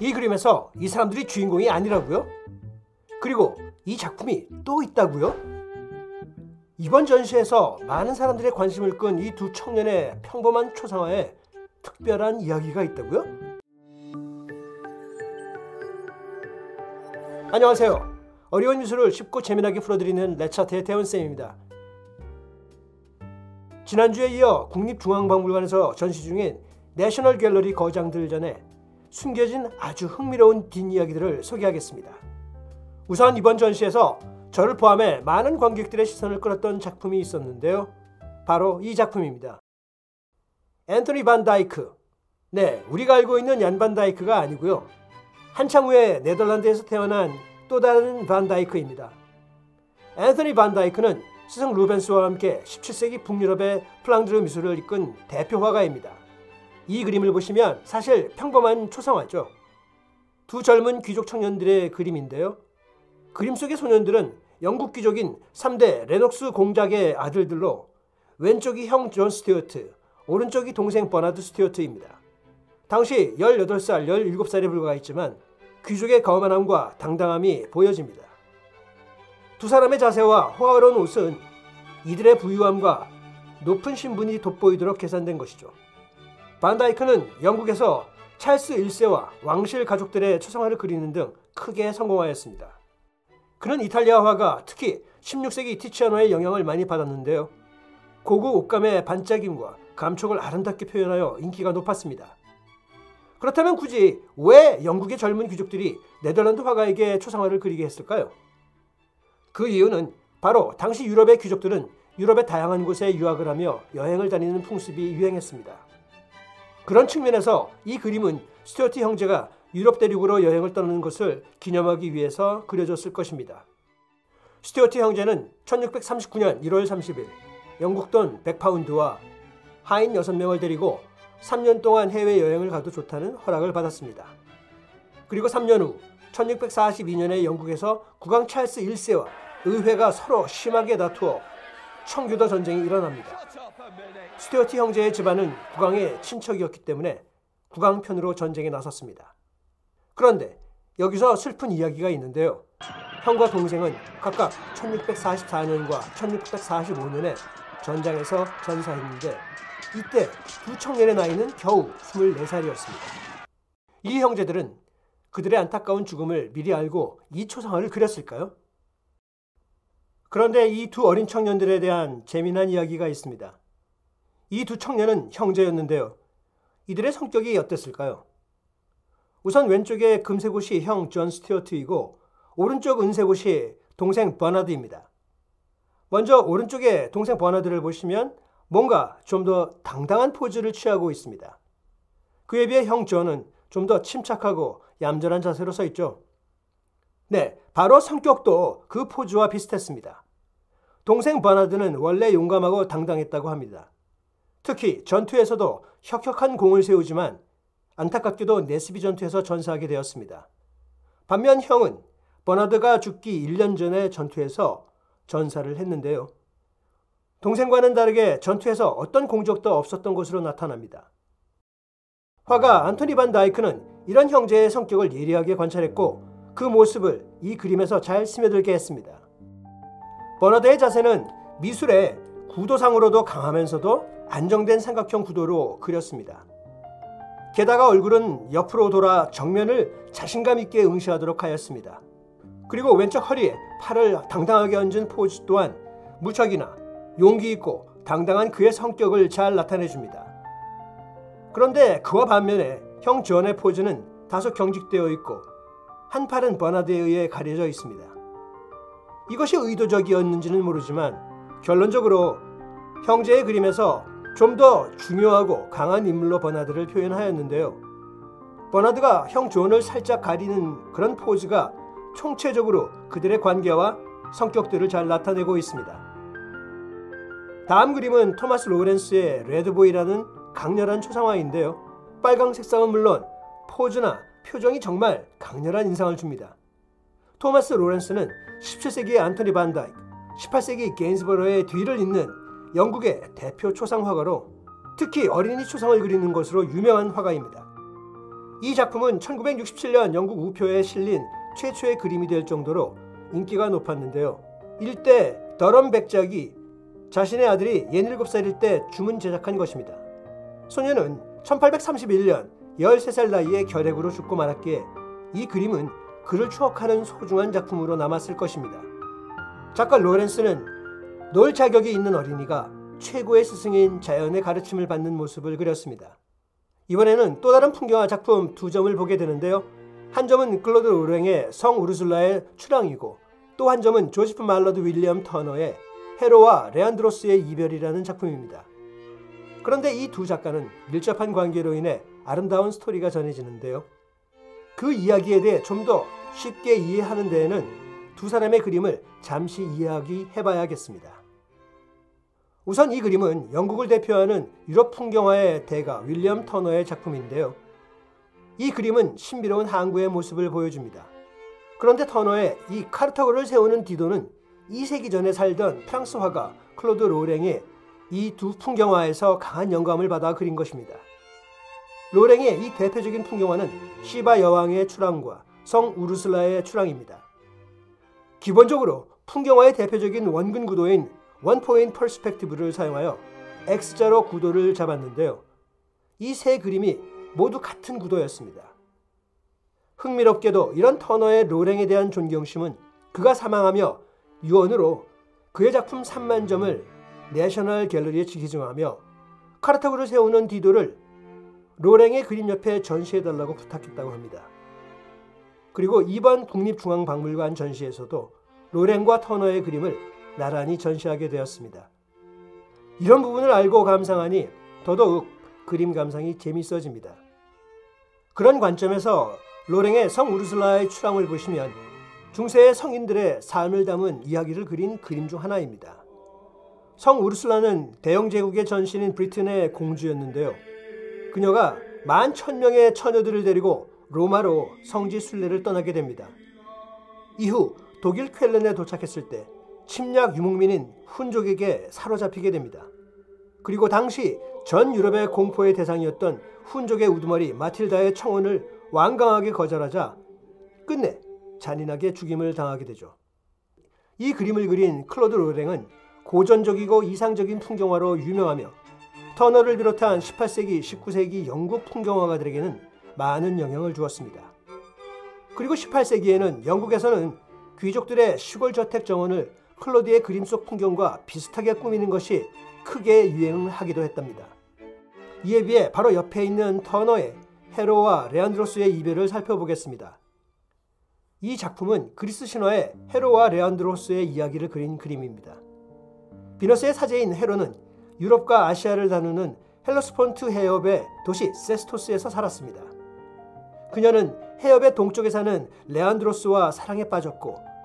이 그림에서 이 사람들이 주인공이 아니라고요? 그리고 이 작품이 또 있다고요? 이번 전시에서 많은 사람들의 관심을 끈 이 두 청년의 평범한 초상화에 특별한 이야기가 있다고요? 안녕하세요. 어려운 미술을 쉽고 재미나게 풀어드리는 레차트의 대원쌤입니다. 지난주에 이어 국립중앙박물관에서 전시 중인 내셔널 갤러리 거장들 전에 숨겨진 아주 흥미로운 뒷이야기들을 소개하겠습니다. 우선 이번 전시에서 저를 포함해 많은 관객들의 시선을 끌었던 작품이 있었는데요. 바로 이 작품입니다. 앤토니 반 다이크. 네, 우리가 알고 있는 얀 반 다이크가 아니고요. 한참 후에 네덜란드에서 태어난 또 다른 반 다이크입니다. 앤토니 반 다이크는 스승 루벤스와 함께 17세기 북유럽의 플랑드르 미술을 이끈 대표 화가입니다. 이 그림을 보시면 사실 평범한 초상화죠. 두 젊은 귀족 청년들의 그림인데요. 그림 속의 소년들은 영국 귀족인 3대 레녹스 공작의 아들들로 왼쪽이 형 존 스튜어트, 오른쪽이 동생 버나드 스튜어트입니다. 당시 18살, 17살에 불과했지만 귀족의 거만함과 당당함이 보여집니다. 두 사람의 자세와 호화로운 옷은 이들의 부유함과 높은 신분이 돋보이도록 계산된 것이죠. 반다이크는 영국에서 찰스 1세와 왕실 가족들의 초상화를 그리는 등 크게 성공하였습니다. 그는 이탈리아 화가 특히 16세기 티치아노의 영향을 많이 받았는데요. 고급 옷감의 반짝임과 감촉을 아름답게 표현하여 인기가 높았습니다. 그렇다면 굳이 왜 영국의 젊은 귀족들이 네덜란드 화가에게 초상화를 그리게 했을까요? 그 이유는 바로 당시 유럽의 귀족들은 유럽의 다양한 곳에 유학을 하며 여행을 다니는 풍습이 유행했습니다. 그런 측면에서 이 그림은 스튜어트 형제가 유럽 대륙으로 여행을 떠나는 것을 기념하기 위해서 그려졌을 것입니다. 스튜어트 형제는 1639년 1월 30일 영국 돈 100파운드와 하인 6명을 데리고 3년 동안 해외여행을 가도 좋다는 허락을 받았습니다. 그리고 3년 후 1642년에 영국에서 국왕 찰스 1세와 의회가 서로 심하게 다투어 청교도 전쟁이 일어납니다. 스튜어트 형제의 집안은 국왕의 친척이었기 때문에 국왕 편으로 전쟁에 나섰습니다. 그런데 여기서 슬픈 이야기가 있는데요. 형과 동생은 각각 1644년과 1645년에 전장에서 전사했는데 이때 두 청년의 나이는 겨우 24살이었습니다. 이 형제들은 그들의 안타까운 죽음을 미리 알고 이 초상화를 그렸을까요? 그런데 이 두 어린 청년들에 대한 재미난 이야기가 있습니다. 이 두 청년은 형제였는데요. 이들의 성격이 어땠을까요? 우선 왼쪽에 금색 옷이 형 존 스튜어트이고 오른쪽 은색 옷이 동생 버나드입니다. 먼저 오른쪽에 동생 버나드를 보시면 뭔가 좀 더 당당한 포즈를 취하고 있습니다. 그에 비해 형 존은 좀 더 침착하고 얌전한 자세로 서 있죠. 네, 바로 성격도 그 포즈와 비슷했습니다. 동생 버나드는 원래 용감하고 당당했다고 합니다. 특히 전투에서도 혁혁한 공을 세우지만 안타깝게도 네스비 전투에서 전사하게 되었습니다. 반면 형은 버나드가 죽기 1년 전에 전투에서 전사를 했는데요. 동생과는 다르게 전투에서 어떤 공적도 없었던 것으로 나타납니다. 화가 안토니 반 다이크는 이런 형제의 성격을 예리하게 관찰했고 그 모습을 이 그림에서 잘 스며들게 했습니다. 버나드의 자세는 미술의 구도상으로도 강하면서도 안정된 삼각형 구도로 그렸습니다. 게다가 얼굴은 옆으로 돌아 정면을 자신감 있게 응시하도록 하였습니다. 그리고 왼쪽 허리에 팔을 당당하게 얹은 포즈 또한 무척이나 용기 있고 당당한 그의 성격을 잘 나타내 줍니다. 그런데 그와 반면에 형 존의 포즈는 다소 경직되어 있고 한 팔은 버나드에 의해 가려져 있습니다. 이것이 의도적이었는지는 모르지만 결론적으로 형제의 그림에서 좀 더 중요하고 강한 인물로 버나드를 표현하였는데요. 버나드가 형 존을 살짝 가리는 그런 포즈가 총체적으로 그들의 관계와 성격들을 잘 나타내고 있습니다. 다음 그림은 토마스 로렌스의 Red Boy라는 강렬한 초상화인데요. 빨강 색상은 물론 포즈나 표정이 정말 강렬한 인상을 줍니다. 토마스 로렌스는 17세기의 안토니 반다이크, 18세기 게인스버러의 뒤를 잇는 영국의 대표 초상 화가로 특히 어린이 초상을 그리는 것으로 유명한 화가입니다. 이 작품은 1967년 영국 우표에 실린 최초의 그림이 될 정도로 인기가 높았는데요. 일대 더럼 백작이 자신의 아들이 67살일 때 주문 제작한 것입니다. 소녀는 1831년 13살 나이에 결핵으로 죽고 말았기에 이 그림은 그를 추억하는 소중한 작품으로 남았을 것입니다. 작가 로렌스는 놀 자격이 있는 어린이가 최고의 스승인 자연의 가르침을 받는 모습을 그렸습니다. 이번에는 또 다른 풍경화 작품 두 점을 보게 되는데요. 한 점은 클로드 로랭의 성 우르슬라의 출항이고 또 한 점은 조지프 말러드 윌리엄 터너의 헤로와 레안드로스의 이별이라는 작품입니다. 그런데 이 두 작가는 밀접한 관계로 인해 아름다운 스토리가 전해지는데요. 그 이야기에 대해 좀 더 쉽게 이해하는 데에는 두 사람의 그림을 잠시 이야기해 봐야겠습니다. 우선 이 그림은 영국을 대표하는 유럽 풍경화의 대가 윌리엄 터너의 작품인데요. 이 그림은 신비로운 항구의 모습을 보여줍니다. 그런데 터너의 이 카르타고를 세우는 디도는 2세기 전에 살던 프랑스 화가 클로드 로랭의 이 두 풍경화에서 강한 영감을 받아 그린 것입니다. 로랭의 이 대표적인 풍경화는 시바 여왕의 출항과 성 우르슬라의 출항입니다. 기본적으로 풍경화의 대표적인 원근 구도인 one-point perspective를 사용하여 X자로 구도를 잡았는데요. 이 세 그림이 모두 같은 구도였습니다. 흥미롭게도 이런 터너의 로랭에 대한 존경심은 그가 사망하며 유언으로 그의 작품 3만 점을 내셔널 갤러리에 기증하며 카르타고를 세우는 디도를 로랭의 그림 옆에 전시해달라고 부탁했다고 합니다. 그리고 이번 국립중앙박물관 전시에서도 로랭과 터너의 그림을 나란히 전시하게 되었습니다. 이런 부분을 알고 감상하니 더더욱 그림 감상이 재밌어집니다. 그런 관점에서 로랭의 성 우르슬라의 출항을 보시면 중세의 성인들의 삶을 담은 이야기를 그린 그림 중 하나입니다. 성 우르슬라는 대영 제국의 전신인 브리튼의 공주였는데요. 그녀가 만 천명의 처녀들을 데리고 로마로 성지 순례를 떠나게 됩니다. 이후 독일 쾰른에 도착했을 때 침략 유목민인 훈족에게 사로잡히게 됩니다. 그리고 당시 전 유럽의 공포의 대상이었던 훈족의 우두머리 아틸라의 청혼을 완강하게 거절하자 끝내 잔인하게 죽임을 당하게 되죠. 이 그림을 그린 클로드 로랭은 고전적이고 이상적인 풍경화로 유명하며 터너를 비롯한 18세기, 19세기 영국 풍경화가들에게는 많은 영향을 주었습니다. 그리고 18세기에는 영국에서는 귀족들의 시골 저택 정원을 클로드의 그림 속 풍경과 비슷하게 꾸미는 것이 크게 유행을 하기도 했답니다. 이에 비해 바로 옆에 있는 터너의 헤로와 레안드로스의 이별을 살펴보겠습니다. 이 작품은 그리스 신화의 헤로와 레안드로스의 이야기를 그린 그림입니다. 비너스의 사제인 헤로는 유럽과 아시아를 나누는 헬레스폰트 해협의 도시 세스토스에서 살았습니다. 그녀는 해협의 동쪽에 사는 레안드로스와 사랑에 빠졌고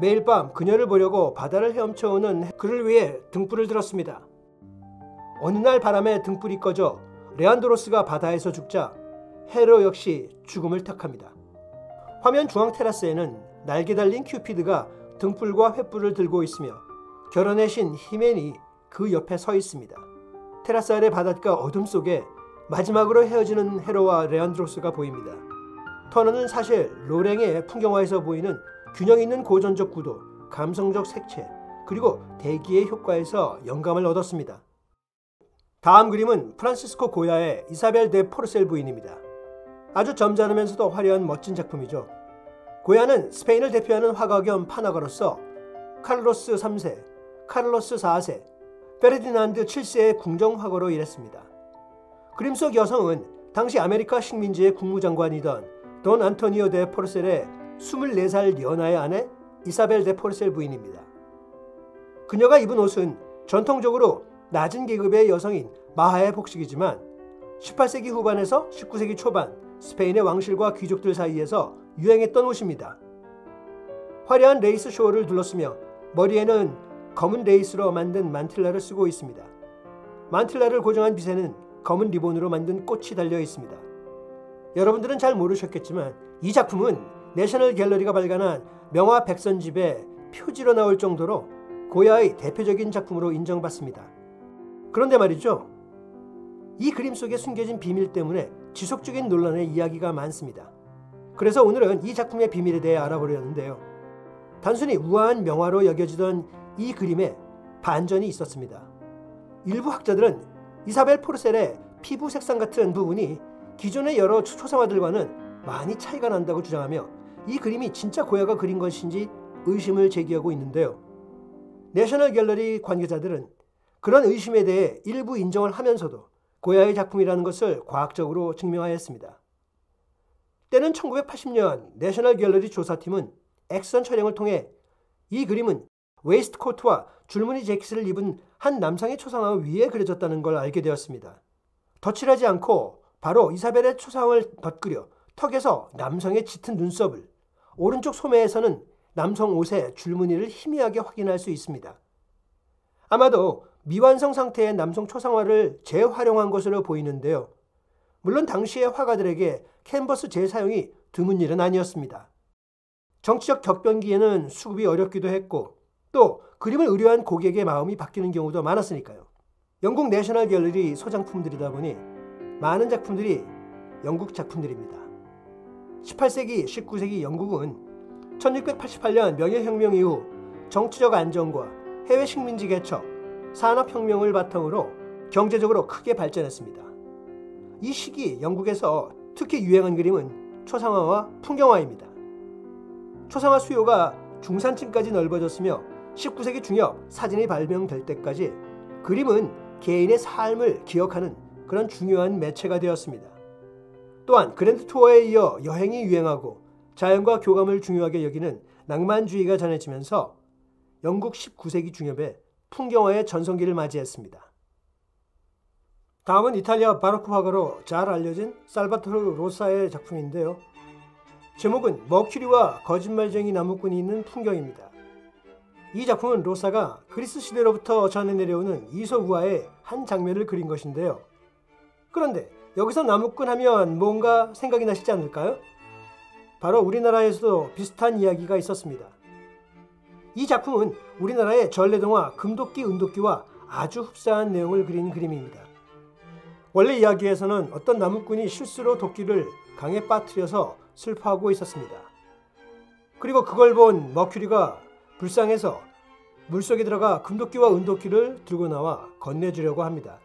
매일 밤 그녀를 보려고 바다를 헤엄쳐오는 그를 위해 등불을 들었습니다. 어느 날 바람에 등불이 꺼져 레안드로스가 바다에서 죽자 헤로 역시 죽음을 택합니다. 화면 중앙 테라스에는 날개 달린 큐피드가 등불과 횃불을 들고 있으며 결혼의 신 히멘이 그 옆에 서 있습니다. 테라스 아래 바닷가 어둠 속에 마지막으로 헤어지는 헤로와 레안드로스가 보입니다. 터너는 사실 로랭의 풍경화에서 보이는 균형 있는 고전적 구도, 감성적 색채, 그리고 대기의 효과에서 영감을 얻었습니다. 다음 그림은 프란시스코 고야의 이사벨 데 포르셀 부인입니다. 아주 점잖으면서도 화려한 멋진 작품이죠. 고야는 스페인을 대표하는 화가 겸 판화가로서 카를로스 3세, 카를로스 4세, 페르디난드 7세의 궁정화가로 일했습니다. 그림 속 여성은 당시 아메리카 식민지의 국무장관이던 돈 안토니오 데 포르셀의 24살 연하의 아내 이사벨 데 포르셀 부인입니다. 그녀가 입은 옷은 전통적으로 낮은 계급의 여성인 마하의 복식이지만 18세기 후반에서 19세기 초반 스페인의 왕실과 귀족들 사이에서 유행했던 옷입니다. 화려한 레이스 숄을 둘렀으며 머리에는 검은 레이스로 만든 만틸라를 쓰고 있습니다. 만틸라를 고정한 빗에는 검은 리본으로 만든 꽃이 달려 있습니다. 여러분들은 잘 모르셨겠지만 이 작품은 내셔널 갤러리가 발간한 명화 백선집의 표지로 나올 정도로 고야의 대표적인 작품으로 인정받습니다. 그런데 말이죠. 이 그림 속에 숨겨진 비밀 때문에 지속적인 논란의 이야기가 많습니다. 그래서 오늘은 이 작품의 비밀에 대해 알아보려는데요. 단순히 우아한 명화로 여겨지던 이 그림에 반전이 있었습니다. 일부 학자들은 이사벨 포르셀의 피부 색상 같은 부분이 기존의 여러 초상화들과는 많이 차이가 난다고 주장하며 이 그림이 진짜 고야가 그린 것인지 의심을 제기하고 있는데요. 내셔널 갤러리 관계자들은 그런 의심에 대해 일부 인정을 하면서도 고야의 작품이라는 것을 과학적으로 증명하였습니다. 때는 1980년 내셔널 갤러리 조사팀은 엑스선 촬영을 통해 이 그림은 웨이스트 코트와 줄무늬 재킷을 입은 한 남성의 초상화 위에 그려졌다는 걸 알게 되었습니다. 덧칠하지 않고 바로 이사벨의 초상을 덧그려 턱에서 남성의 짙은 눈썹을 오른쪽 소매에서는 남성 옷의 줄무늬를 희미하게 확인할 수 있습니다. 아마도 미완성 상태의 남성 초상화를 재활용한 것으로 보이는데요. 물론 당시의 화가들에게 캔버스 재사용이 드문 일은 아니었습니다. 정치적 격변기에는 수급이 어렵기도 했고 또 그림을 의뢰한 고객의 마음이 바뀌는 경우도 많았으니까요. 영국 내셔널 갤러리 소장품들이다 보니 많은 작품들이 영국 작품들입니다. 18세기, 19세기 영국은 1688년 명예혁명 이후 정치적 안정과 해외 식민지 개척, 산업혁명을 바탕으로 경제적으로 크게 발전했습니다. 이 시기 영국에서 특히 유행한 그림은 초상화와 풍경화입니다. 초상화 수요가 중산층까지 넓어졌으며 19세기 중엽 사진이 발명될 때까지 그림은 개인의 삶을 기억하는 그런 중요한 매체가 되었습니다. 또한 그랜드 투어에 이어 여행이 유행하고 자연과 교감을 중요하게 여기는 낭만주의가 전해지면서 영국 19세기 중엽에 풍경화의 전성기를 맞이했습니다. 다음은 이탈리아 바로크 화가로 잘 알려진 살바토르 로사의 작품인데요. 제목은 머큐리와 거짓말쟁이 나무꾼이 있는 풍경입니다. 이 작품은 로사가 그리스 시대로부터 전해 내려오는 이소우화의 한 장면을 그린 것인데요. 그런데 여기서 나무꾼 하면 뭔가 생각이 나시지 않을까요? 바로 우리나라에서도 비슷한 이야기가 있었습니다. 이 작품은 우리나라의 전래동화 금도끼 은도끼와 아주 흡사한 내용을 그린 그림입니다. 원래 이야기에서는 어떤 나무꾼이 실수로 도끼를 강에 빠뜨려서 슬퍼하고 있었습니다. 그리고 그걸 본 머큐리가 불쌍해서 물속에 들어가 금도끼와 은도끼를 들고 나와 건네주려고 합니다.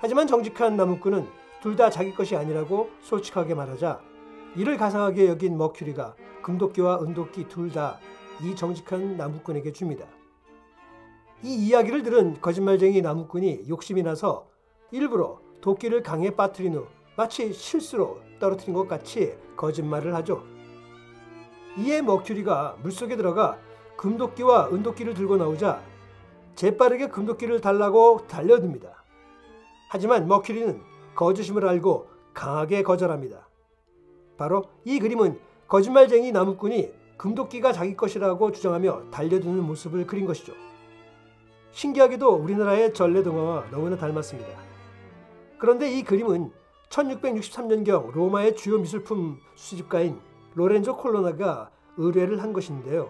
하지만 정직한 나무꾼은 둘 다 자기 것이 아니라고 솔직하게 말하자 이를 가상하게 여긴 머큐리가 금도끼와 은도끼 둘 다 이 정직한 나무꾼에게 줍니다. 이 이야기를 들은 거짓말쟁이 나무꾼이 욕심이 나서 일부러 도끼를 강에 빠뜨린 후 마치 실수로 떨어뜨린 것 같이 거짓말을 하죠. 이에 머큐리가 물속에 들어가 금도끼와 은도끼를 들고 나오자 재빠르게 금도끼를 달라고 달려듭니다. 하지만 머큐리는 거짓임을 알고 강하게 거절합니다. 바로 이 그림은 거짓말쟁이 나무꾼이 금도끼가 자기 것이라고 주장하며 달려드는 모습을 그린 것이죠. 신기하게도 우리나라의 전래동화와 너무나 닮았습니다. 그런데 이 그림은 1663년경 로마의 주요 미술품 수집가인 로렌조 콜로나가 의뢰를 한 것인데요.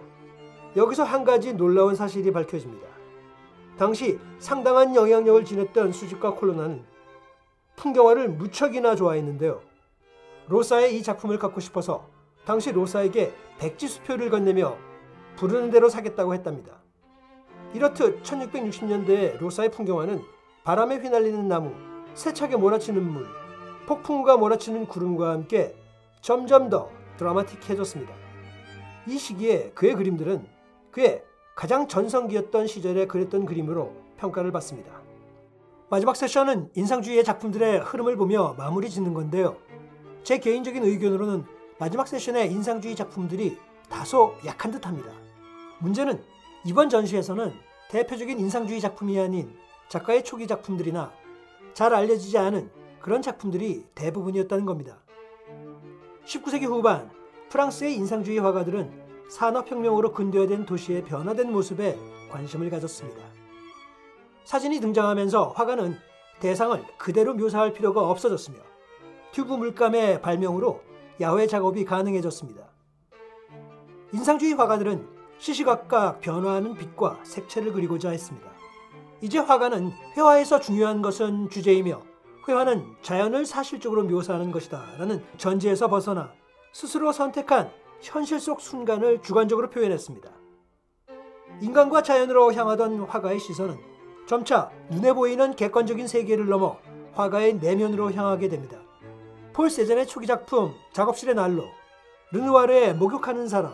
여기서 한 가지 놀라운 사실이 밝혀집니다. 당시 상당한 영향력을 지녔던 수집가 콜로나는 풍경화를 무척이나 좋아했는데요. 로사의 이 작품을 갖고 싶어서 당시 로사에게 백지 수표를 건네며 부르는 대로 사겠다고 했답니다. 이렇듯 1660년대 로사의 풍경화는 바람에 휘날리는 나무, 세차게 몰아치는 물, 폭풍우가 몰아치는 구름과 함께 점점 더 드라마틱해졌습니다. 이 시기에 그의 그림들은 그의 가장 전성기였던 시절에 그렸던 그림으로 평가를 받습니다. 마지막 세션은 인상주의의 작품들의 흐름을 보며 마무리 짓는 건데요. 제 개인적인 의견으로는 마지막 세션의 인상주의 작품들이 다소 약한 듯 합니다. 문제는 이번 전시에서는 대표적인 인상주의 작품이 아닌 작가의 초기 작품들이나 잘 알려지지 않은 그런 작품들이 대부분이었다는 겁니다. 19세기 후반 프랑스의 인상주의 화가들은 산업혁명으로 근대화된 도시의 변화된 모습에 관심을 가졌습니다. 사진이 등장하면서 화가는 대상을 그대로 묘사할 필요가 없어졌으며 튜브 물감의 발명으로 야외 작업이 가능해졌습니다. 인상주의 화가들은 시시각각 변화하는 빛과 색채를 그리고자 했습니다. 이제 화가는 회화에서 중요한 것은 주제이며 회화는 자연을 사실적으로 묘사하는 것이다 라는 전제에서 벗어나 스스로 선택한 현실 속 순간을 주관적으로 표현했습니다. 인간과 자연으로 향하던 화가의 시선은 점차 눈에 보이는 객관적인 세계를 넘어 화가의 내면으로 향하게 됩니다. 폴 세잔의 초기 작품 작업실의 난로, 르누아르의 목욕하는 사람,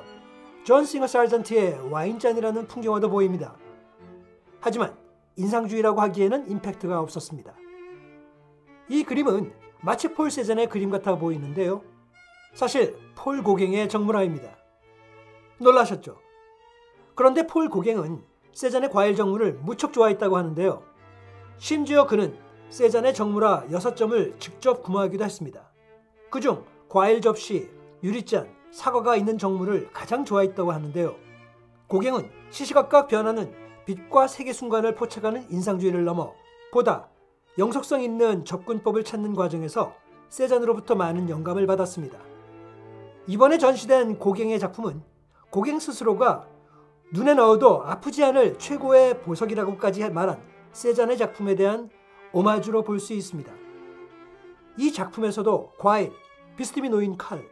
존 싱어 살전트의 와인잔이라는 풍경화도 보입니다. 하지만 인상주의라고 하기에는 임팩트가 없었습니다. 이 그림은 마치 폴 세잔의 그림 같아 보이는데요. 사실 폴 고갱의 정물화입니다. 놀라셨죠? 그런데 폴 고갱은 세잔의 과일 정물을 무척 좋아했다고 하는데요. 심지어 그는 세잔의 정문화 6점을 직접 구매하기도 했습니다. 그중 과일 접시, 유리잔, 사과가 있는 정물을 가장 좋아했다고 하는데요. 고갱은 시시각각 변하는 빛과 색의 순간을 포착하는 인상주의를 넘어 보다 영속성 있는 접근법을 찾는 과정에서 세잔으로부터 많은 영감을 받았습니다. 이번에 전시된 고갱의 작품은 고갱 스스로가 눈에 넣어도 아프지 않을 최고의 보석이라고까지 말한 세잔의 작품에 대한 오마주로 볼 수 있습니다. 이 작품에서도 과일, 비스듬히 놓인 칼,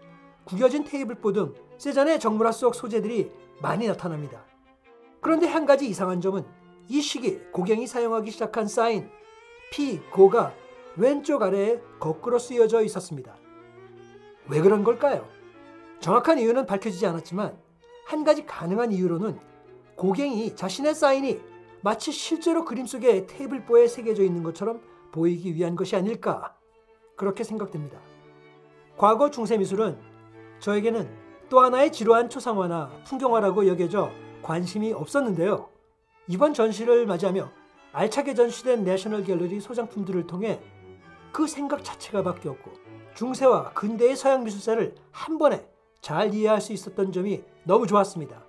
구겨진 테이블보 등 세잔의 정물화 속 소재들이 많이 나타납니다. 그런데 한 가지 이상한 점은 이 시기 고갱이 사용하기 시작한 사인 피, 고가 왼쪽 아래에 거꾸로 쓰여져 있었습니다. 왜 그런 걸까요? 정확한 이유는 밝혀지지 않았지만 한 가지 가능한 이유로는 고갱이 자신의 사인이 마치 실제로 그림 속에 테이블보에 새겨져 있는 것처럼 보이기 위한 것이 아닐까 그렇게 생각됩니다. 과거 중세 미술은 저에게는 또 하나의 지루한 초상화나 풍경화라고 여겨져 관심이 없었는데요. 이번 전시를 맞이하며 알차게 전시된 내셔널 갤러리 소장품들을 통해 그 생각 자체가 바뀌었고 중세와 근대의 서양 미술사를 한 번에 잘 이해할 수 있었던 점이 너무 좋았습니다.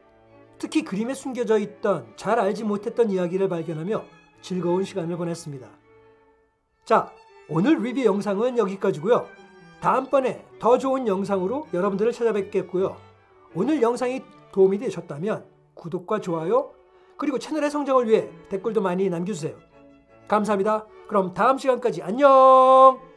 특히 그림에 숨겨져 있던 잘 알지 못했던 이야기를 발견하며 즐거운 시간을 보냈습니다. 자, 오늘 리뷰 영상은 여기까지고요. 다음번에 더 좋은 영상으로 여러분들을 찾아뵙겠고요. 오늘 영상이 도움이 되셨다면 구독과 좋아요 그리고 채널의 성장을 위해 댓글도 많이 남겨주세요. 감사합니다. 그럼 다음 시간까지 안녕!